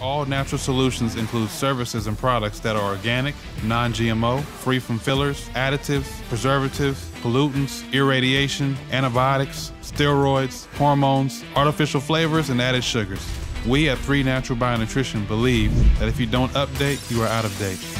All natural solutions include services and products that are organic, non GMO, free from fillers, additives, preservatives, pollutants, irradiation, antibiotics, steroids, hormones, artificial flavors, and added sugars. We at 3natural Bionutrition believe that if you don't update, you are out of date.